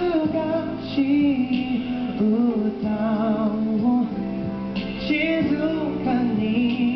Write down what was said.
只有感情不到我你